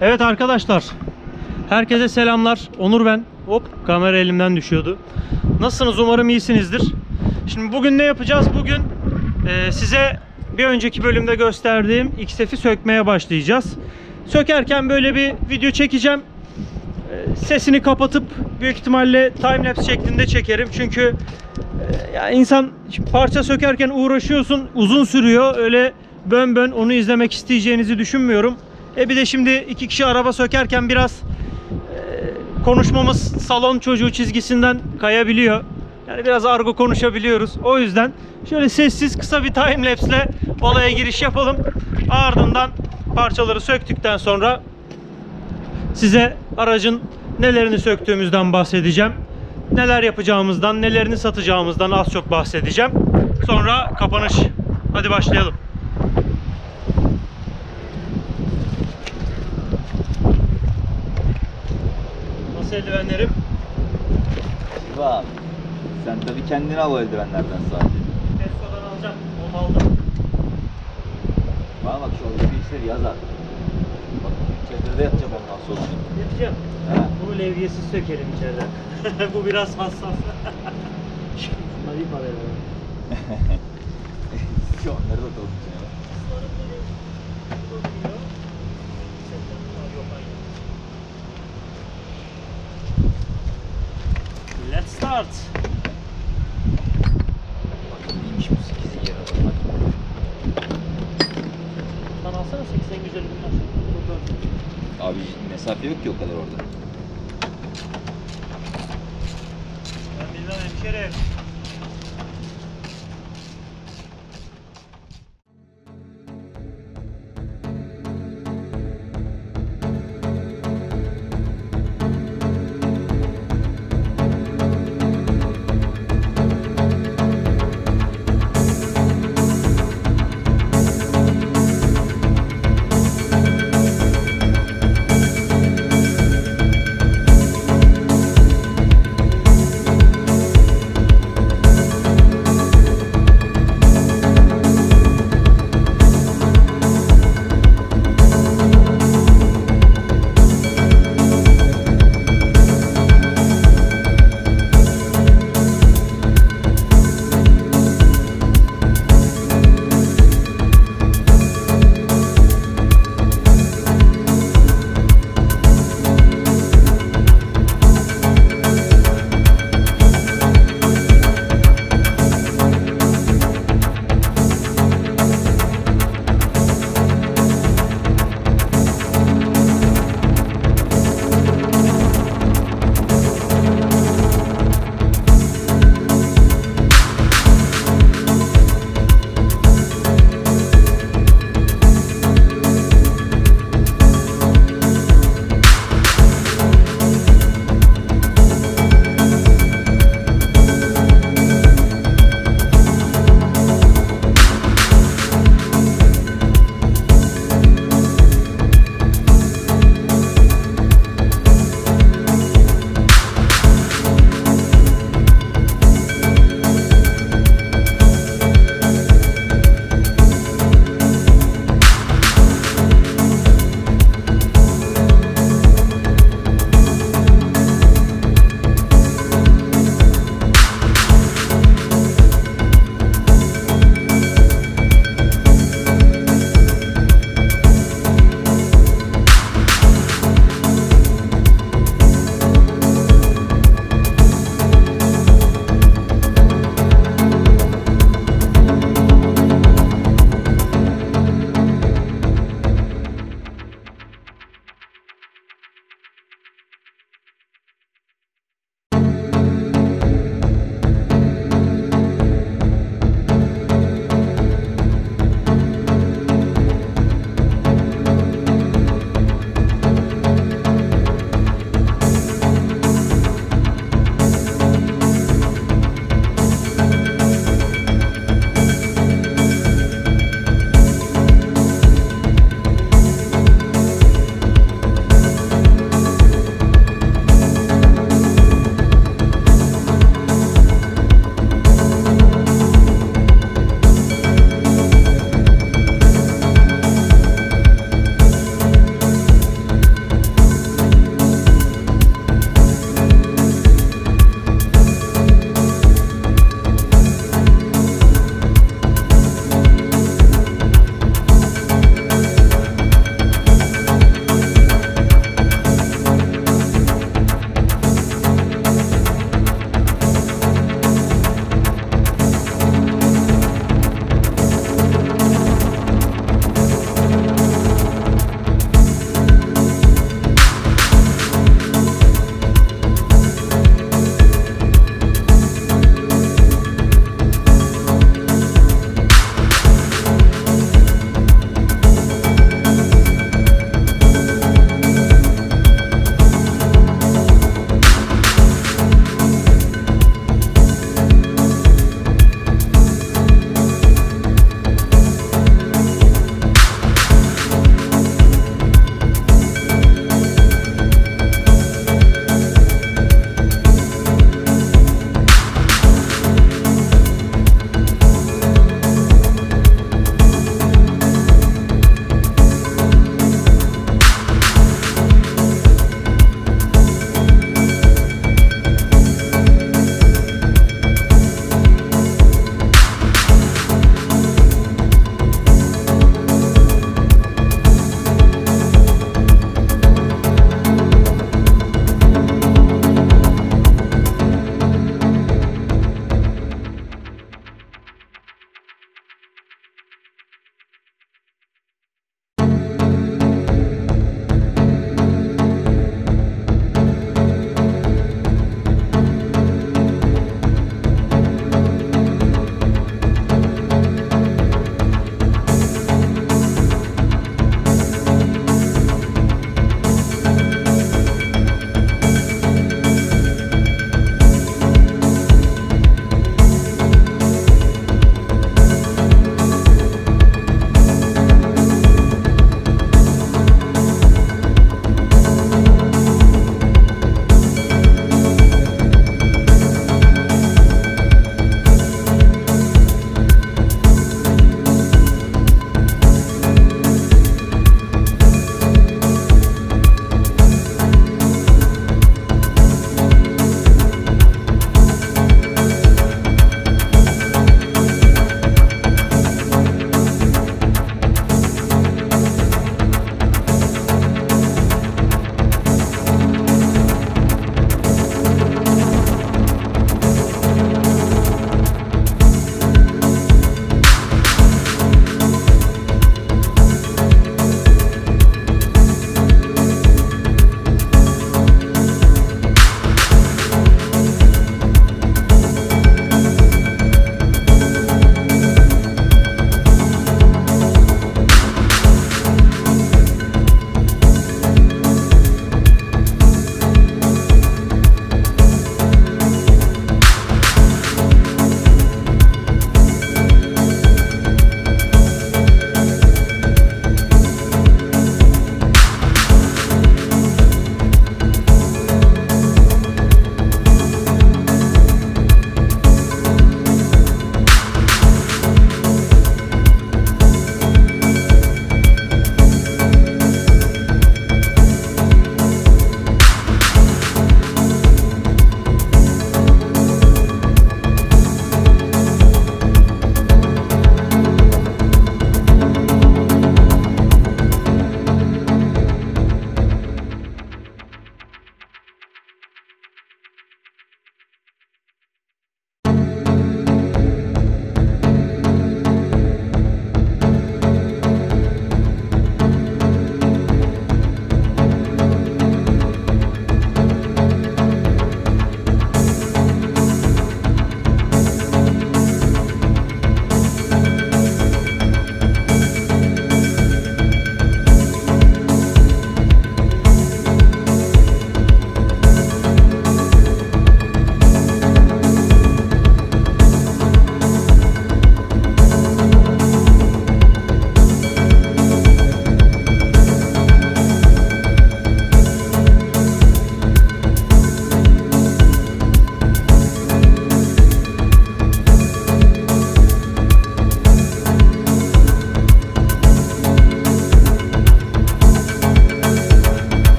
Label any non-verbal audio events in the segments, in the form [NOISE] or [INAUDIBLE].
Evet arkadaşlar. Herkese selamlar. Onur ben. Hop kamera elimden düşüyordu. Nasılsınız? Umarım iyisinizdir. Şimdi bugün ne yapacağız? Bugün e, size bir önceki bölümde gösterdiğim XF'i sökmeye başlayacağız. Sökerken böyle bir video çekeceğim. E, sesini kapatıp büyük ihtimalle timelapse şeklinde çekerim. Çünkü e, ya insan parça sökerken uğraşıyorsun, uzun sürüyor. Öyle bön bön onu izlemek isteyeceğinizi düşünmüyorum. E bir de şimdi iki kişi araba sökerken biraz e, konuşmamız salon çocuğu çizgisinden kayabiliyor. Yani biraz argo konuşabiliyoruz. O yüzden şöyle sessiz kısa bir time lapse ile olaya giriş yapalım. Ardından parçaları söktükten sonra size aracın nelerini söktüğümüzden bahsedeceğim. Neler yapacağımızdan, nelerini satacağımızdan az çok bahsedeceğim. Sonra kapanış. Hadi başlayalım. Eldivenlerim? Şiva abi. Sen tabii kendini al o eldivenlerden sadece. Testo'dan alacağım. Onu aldım. Bana bak şu alıcı işleri yaz abi. Bak çadırda yatacağım ondan sonra. Yapacağım. He. Bunu levyesiz sökerim içeriden. [LAUGHS] Bu biraz hassas. [LAUGHS] Şunları iyi paraya [LAUGHS] ver. Şu onları da dolmuş ya. Let's start. Bak iyiymiş bu 8'i yer adam. Lan alsana 80 güzel. Abi mesafe yok ki o kadar orada.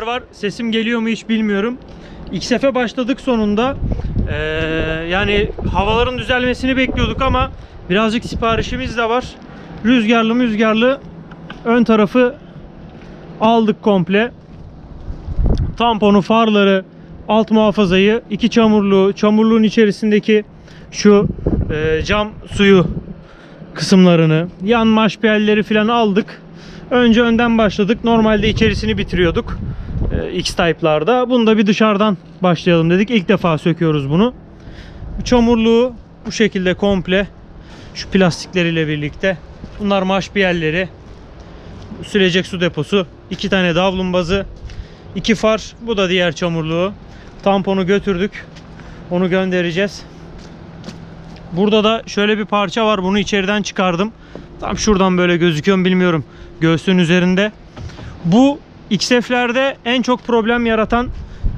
Rüzgar var. Sesim geliyor mu hiç bilmiyorum. XF'e başladık sonunda. Ee, yani havaların düzelmesini bekliyorduk ama birazcık siparişimiz de var. Rüzgarlı rüzgarlı ön tarafı aldık komple. Tamponu, farları, alt muhafazayı, iki çamurluğu, çamurluğun içerisindeki şu e, cam suyu kısımlarını, yan maşpiyerleri falan aldık. Önce önden başladık. Normalde içerisini bitiriyorduk. E, X-Type'larda. Bunu da bir dışarıdan başlayalım dedik. İlk defa söküyoruz bunu. Çamurluğu bu şekilde komple şu plastikleriyle birlikte. Bunlar maşpiyerleri. Sürecek su deposu. iki tane davlumbazı. iki far. Bu da diğer çamurluğu. Tamponu götürdük. Onu göndereceğiz. Burada da şöyle bir parça var. Bunu içeriden çıkardım. Tam şuradan böyle gözüküyor bilmiyorum. Göğsün üzerinde. Bu XF'lerde en çok problem yaratan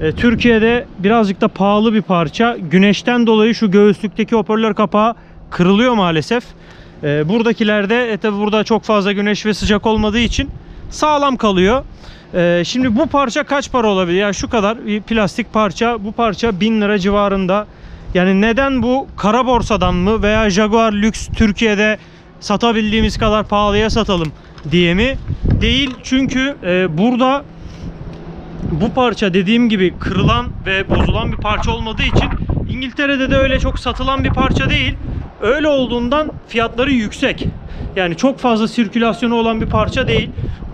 e, Türkiye'de birazcık da pahalı bir parça. Güneşten dolayı şu göğüslükteki hoparlör kapağı kırılıyor maalesef. E, buradakilerde e, tabi burada çok fazla güneş ve sıcak olmadığı için sağlam kalıyor. E, şimdi bu parça kaç para olabilir? Ya şu kadar bir plastik parça. Bu parça 1000 lira civarında. Yani neden bu kara borsadan mı veya Jaguar Lux Türkiye'de satabildiğimiz kadar pahalıya satalım diye mi? Değil çünkü e, burada bu parça dediğim gibi kırılan ve bozulan bir parça olmadığı için İngiltere'de de öyle çok satılan bir parça değil. Öyle olduğundan fiyatları yüksek. Yani çok fazla sirkülasyonu olan bir parça değil.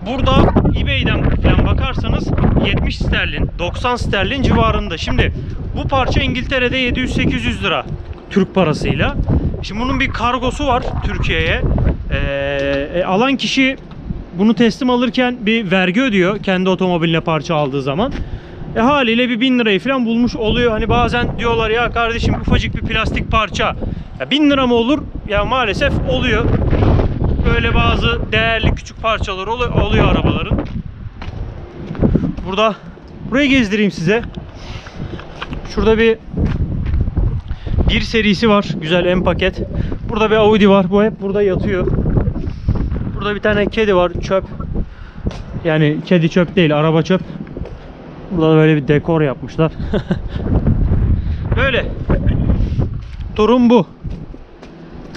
Burada eBay'den falan bakarsanız 70 sterlin, 90 sterlin civarında. Şimdi bu parça İngiltere'de 700-800 lira Türk parasıyla. Şimdi bunun bir kargosu var Türkiye'ye. Ee, e, alan kişi bunu teslim alırken bir vergi ödüyor kendi otomobiline parça aldığı zaman. E haliyle bir bin lirayı falan bulmuş oluyor. Hani bazen diyorlar ya kardeşim ufacık bir plastik parça. Ya bin lira mı olur? Ya maalesef oluyor. Böyle bazı değerli küçük parçalar olu- oluyor arabaların. Burada burayı gezdireyim size. Şurada bir bir serisi var. Güzel M paket. Burada bir Audi var. Bu hep burada yatıyor. Burada bir tane kedi var. Çöp. Yani kedi çöp değil. Araba çöp. Burada da böyle bir dekor yapmışlar. [LAUGHS] böyle. Durum bu.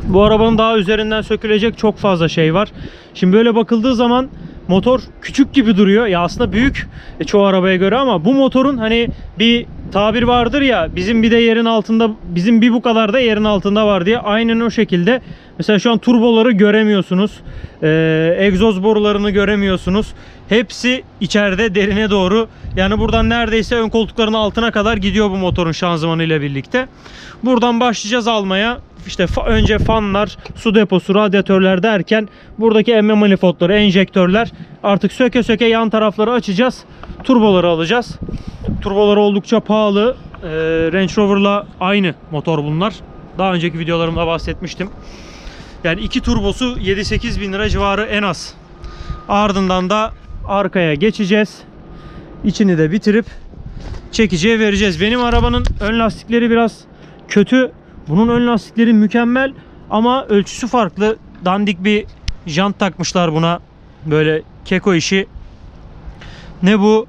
Bu arabanın daha üzerinden sökülecek çok fazla şey var. Şimdi böyle bakıldığı zaman motor küçük gibi duruyor. Ya aslında büyük e, çoğu arabaya göre ama bu motorun hani bir tabir vardır ya bizim bir de yerin altında bizim bir bu kadar da yerin altında var diye. Aynen o şekilde. Mesela şu an turboları göremiyorsunuz. Ee, egzoz borularını göremiyorsunuz. Hepsi içeride derine doğru. Yani buradan neredeyse ön koltukların altına kadar gidiyor bu motorun şanzımanı ile birlikte. Buradan başlayacağız almaya. İşte fa- önce fanlar, su deposu, radyatörler derken buradaki emme manifoldları, enjektörler artık söke söke yan tarafları açacağız. Turboları alacağız. Turboları oldukça pahalı. Ee, Range Rover'la aynı motor bunlar. Daha önceki videolarımda bahsetmiştim. Yani iki turbosu 7-8 bin lira civarı en az. Ardından da arkaya geçeceğiz. İçini de bitirip çekiciye vereceğiz. Benim arabanın ön lastikleri biraz kötü. Bunun ön lastikleri mükemmel ama ölçüsü farklı. Dandik bir jant takmışlar buna. Böyle keko işi. Ne bu?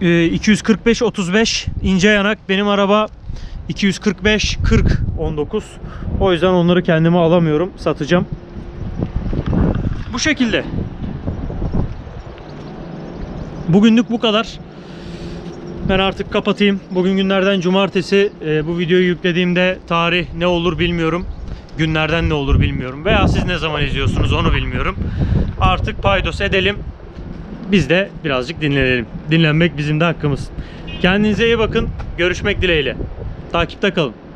Ee, 245 35 ince yanak. Benim araba 245 40 19. O yüzden onları kendime alamıyorum. Satacağım. Bu şekilde. Bugünlük bu kadar. Ben artık kapatayım. Bugün günlerden cumartesi. Ee, bu videoyu yüklediğimde tarih ne olur bilmiyorum. Günlerden ne olur bilmiyorum. Veya siz ne zaman izliyorsunuz onu bilmiyorum. Artık paydos edelim. Biz de birazcık dinlenelim. Dinlenmek bizim de hakkımız. Kendinize iyi bakın. Görüşmek dileğiyle. Takipte kalın.